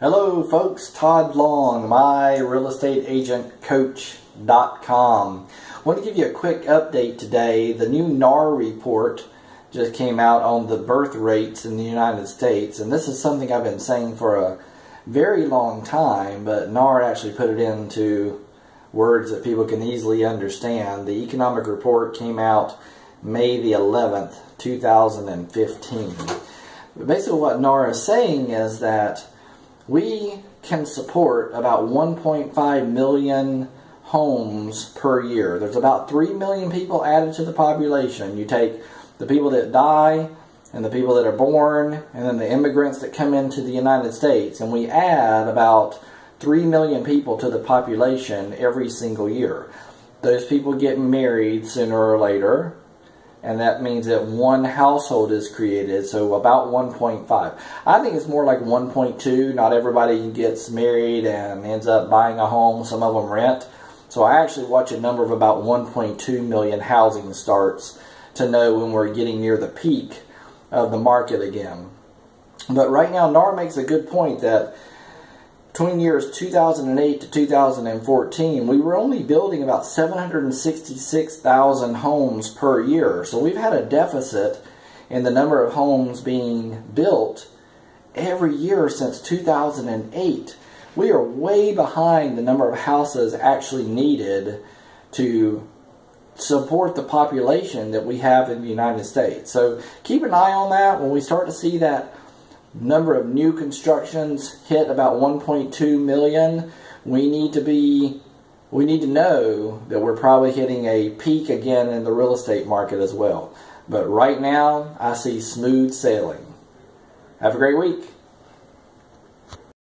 Hello folks, Todd Long, myrealestateagentcoach.com. I want to give you a quick update today. The new NAR report just came out on the birth rates in the United States, and this is something I've been saying for a very long time, but NAR actually put it into words that people can easily understand. The economic report came out May the 11th, 2015. But basically what NAR is saying is that we can support about 1.5 million homes per year. There's about 3 million people added to the population. You take the people that die and the people that are born and then the immigrants that come into the United States and we add about 3 million people to the population every single year. Those people get married sooner or later and that means that one household is created, so about 1.5. I think it's more like 1.2. Not everybody gets married and ends up buying a home. Some of them rent. So I actually watch a number of about 1.2 million housing starts to know when we're getting near the peak of the market again. But right now, NAR makes a good point that between years 2008 to 2014, we were only building about 766,000 homes per year. So we've had a deficit in the number of homes being built every year since 2008. We are way behind the number of houses actually needed to support the population that we have in the United States. So keep an eye on that when we start to see that number of new constructions hit about 1.2 million, we need to be we need to know that we're probably hitting a peak again in the real estate market as well. But right now, I see smooth sailing. Have a great week.